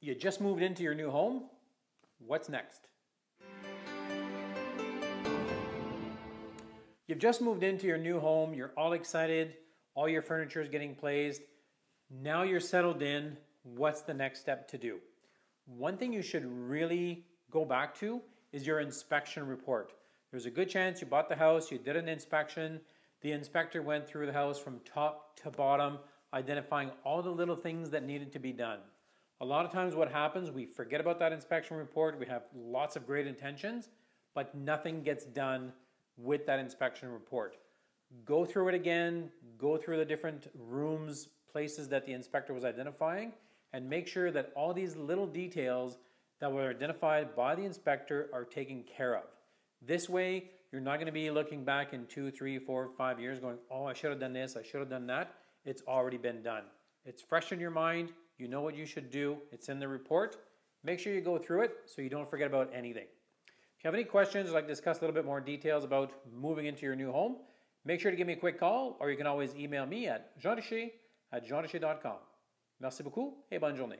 You just moved into your new home. What's next? You've just moved into your new home. You're all excited. All your furniture is getting placed. Now you're settled in. What's the next step to do? One thing you should really go back to is your inspection report. There's a good chance you bought the house, you did an inspection, the inspector went through the house from top to bottom, identifying all the little things that needed to be done. A lot of times what happens, we forget about that inspection report, we have lots of great intentions, but nothing gets done with that inspection report. Go through it again, go through the different rooms, places that the inspector was identifying, and make sure that all these little details that were identified by the inspector are taken care of. This way, you're not going to be looking back in two, three, four, five years going, oh, I should have done this, I should have done that. It's already been done. It's fresh in your mind. You know what you should do. It's in the report. Make sure you go through it so you don't forget about anything. If you have any questions or like discuss a little bit more details about moving into your new home, make sure to give me a quick call or you can always email me at jeanricher at jeanricher.com. Merci beaucoup et bonne journée.